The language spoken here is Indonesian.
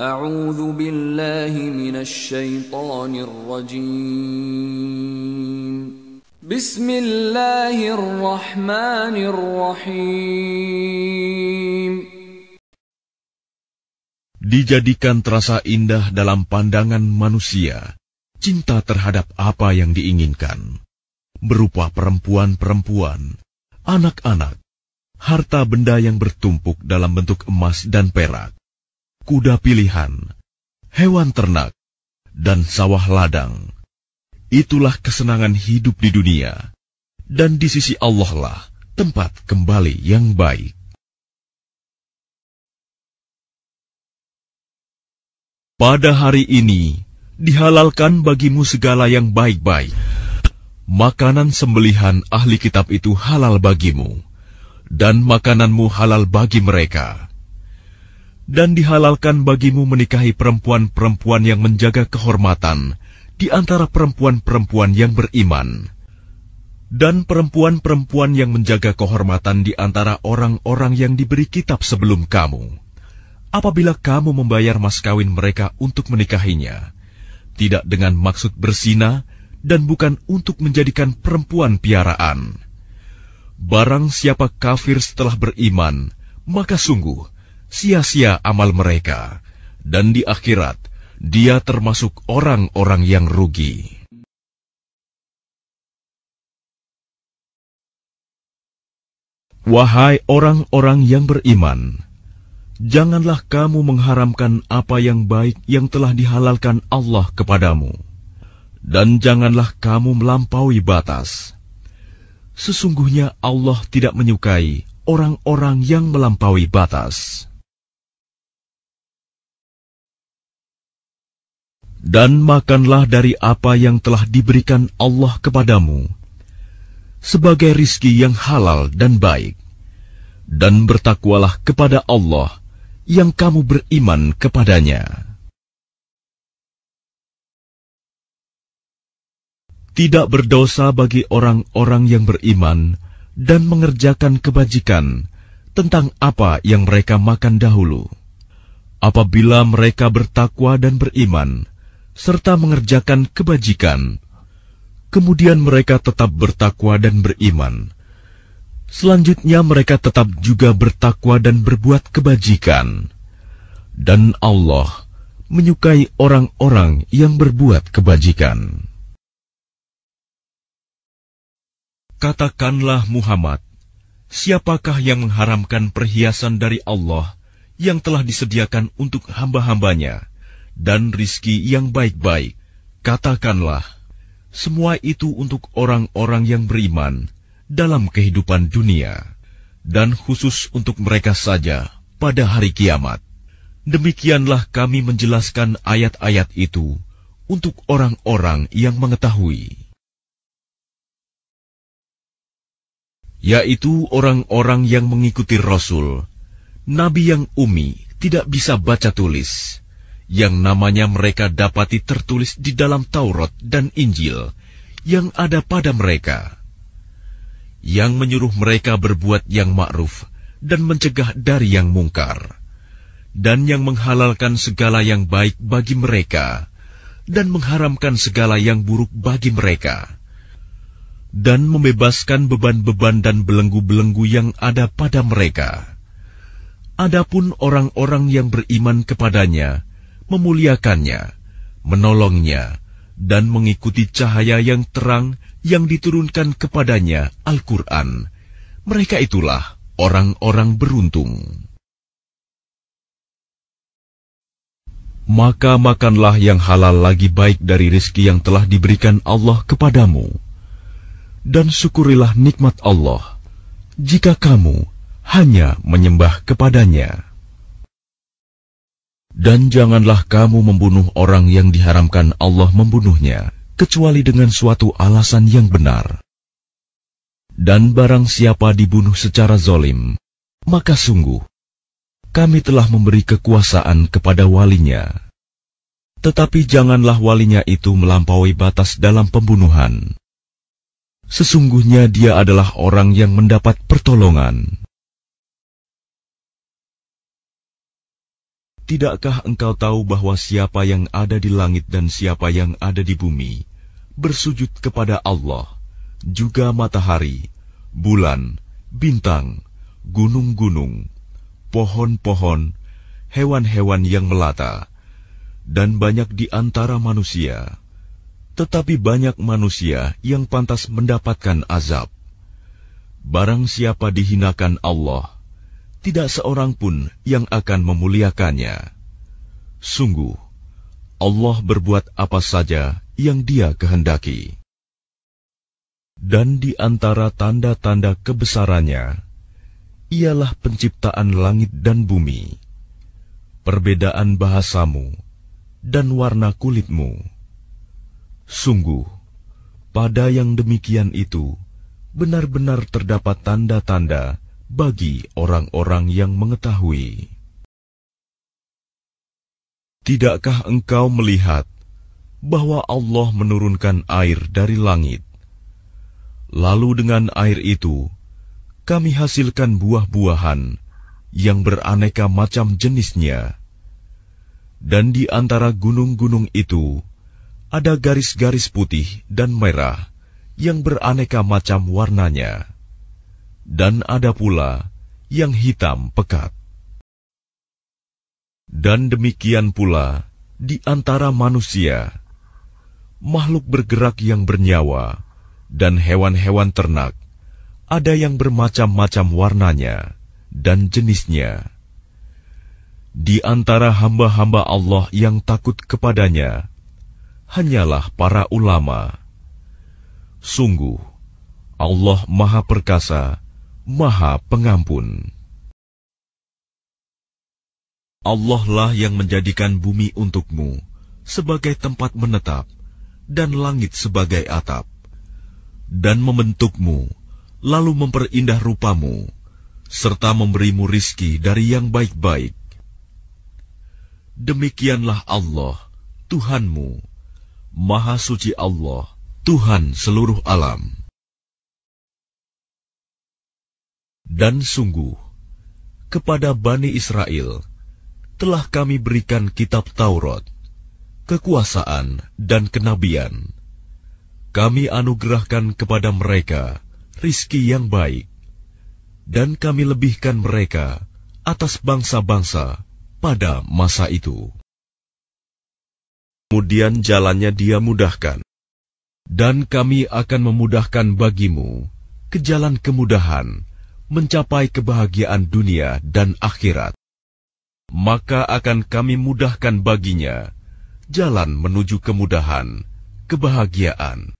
أعوذ بالله من الشيطان الرجيم بسم الله الرحمن الرحيم Dijadikan terasa indah dalam pandangan manusia, cinta terhadap apa yang diinginkan, berupa perempuan-perempuan, anak-anak, harta benda yang bertumpuk dalam bentuk emas dan perak, kuda pilihan, hewan ternak, dan sawah ladang. Itulah kesenangan hidup di dunia, dan di sisi Allah lah tempat kembali yang baik. Pada hari ini, dihalalkan bagimu segala yang baik-baik. Makanan sembelihan ahli kitab itu halal bagimu, dan makananmu halal bagi mereka. Dan dihalalkan bagimu menikahi perempuan-perempuan yang menjaga kehormatan di antara perempuan-perempuan yang beriman, dan perempuan-perempuan yang menjaga kehormatan di antara orang-orang yang diberi kitab sebelum kamu apabila kamu membayar mas kawin mereka untuk menikahinya, tidak dengan maksud bersina dan bukan untuk menjadikan perempuan piaraan. Barang siapa kafir setelah beriman, maka sungguh sia-sia amal mereka, dan di akhirat dia termasuk orang-orang yang rugi. Wahai orang-orang yang beriman, janganlah kamu mengharamkan apa yang baik yang telah dihalalkan Allah kepadamu, dan janganlah kamu melampaui batas. Sesungguhnya Allah tidak menyukai orang-orang yang melampaui batas. Dan makanlah dari apa yang telah diberikan Allah kepadamu, sebagai rizki yang halal dan baik, dan bertakwalah kepada Allah yang kamu beriman kepadanya. Tidak berdosa bagi orang-orang yang beriman dan mengerjakan kebajikan tentang apa yang mereka makan dahulu. Apabila mereka bertakwa dan beriman, serta mengerjakan kebajikan, kemudian mereka tetap bertakwa dan beriman, Selanjutnya mereka tetap juga bertakwa dan berbuat kebajikan. Dan Allah menyukai orang-orang yang berbuat kebajikan. Katakanlah Muhammad, siapakah yang mengharamkan perhiasan dari Allah yang telah disediakan untuk hamba-hambanya dan rizki yang baik-baik? Katakanlah, semua itu untuk orang-orang yang beriman, dalam kehidupan dunia, dan khusus untuk mereka saja pada hari kiamat. Demikianlah kami menjelaskan ayat-ayat itu untuk orang-orang yang mengetahui, yaitu orang-orang yang mengikuti Rasul, Nabi yang umi tidak bisa baca tulis, yang namanya mereka dapati tertulis di dalam Taurat dan Injil yang ada pada mereka. Yang menyuruh mereka berbuat yang ma'ruf dan mencegah dari yang mungkar, dan yang menghalalkan segala yang baik bagi mereka, dan mengharamkan segala yang buruk bagi mereka, dan membebaskan beban-beban dan belenggu-belenggu yang ada pada mereka. Adapun orang-orang yang beriman kepadanya, memuliakannya, menolongnya, dan mengikuti cahaya yang terang yang diturunkan kepadanya Al-Quran. Mereka itulah orang-orang beruntung. Maka makanlah yang halal lagi baik dari rizki yang telah diberikan Allah kepadamu. Dan syukurilah nikmat Allah, jika kamu hanya menyembah kepadanya. Dan janganlah kamu membunuh orang yang diharamkan Allah membunuhnya kecuali dengan suatu alasan yang benar. Dan barang siapa dibunuh secara zolim, maka sungguh kami telah memberi kekuasaan kepada walinya. Tetapi janganlah walinya itu melampaui batas dalam pembunuhan. Sesungguhnya dia adalah orang yang mendapat pertolongan. Tidakkah engkau tahu bahwa siapa yang ada di langit dan siapa yang ada di bumi bersujud kepada Allah, juga matahari, bulan, bintang, gunung-gunung, pohon-pohon, hewan-hewan yang melata, dan banyak di antara manusia. Tetapi banyak manusia yang pantas mendapatkan azab. Barang siapa dihinakan Allah, tidak seorang pun yang akan memuliakannya. Sungguh, Allah berbuat apa saja yang Dia kehendaki. Dan di antara tanda-tanda kebesarannya, ialah penciptaan langit dan bumi, perbedaan bahasamu, dan warna kulitmu. Sungguh, pada yang demikian itu, benar-benar terdapat tanda-tanda bagi orang-orang yang mengetahui. Tidakkah engkau melihat bahwa Allah menurunkan air dari langit? Lalu dengan air itu, kami hasilkan buah-buahan yang beraneka macam jenisnya. Dan di antara gunung-gunung itu, ada garis-garis putih dan merah yang beraneka macam warnanya dan ada pula yang hitam pekat. Dan demikian pula di antara manusia, makhluk bergerak yang bernyawa, dan hewan-hewan ternak, ada yang bermacam-macam warnanya dan jenisnya. Di antara hamba-hamba Allah yang takut kepadanya, hanyalah para ulama. Sungguh, Allah Maha Perkasa Maha Pengampun. Allah lah yang menjadikan bumi untukmu sebagai tempat menetap dan langit sebagai atap, dan membentukmu, lalu memperindah rupamu, serta memberimu rizki dari yang baik-baik. Demikianlah Allah, Tuhanmu, Maha Suci Allah, Tuhan seluruh alam. Dan sungguh, kepada Bani Israel telah kami berikan kitab Taurat, kekuasaan dan kenabian. Kami anugerahkan kepada mereka rizki yang baik, dan kami lebihkan mereka atas bangsa-bangsa pada masa itu. Kemudian jalannya dia mudahkan, dan kami akan memudahkan bagimu ke jalan kemudahan, mencapai kebahagiaan dunia dan akhirat, maka akan kami mudahkan baginya jalan menuju kemudahan, kebahagiaan.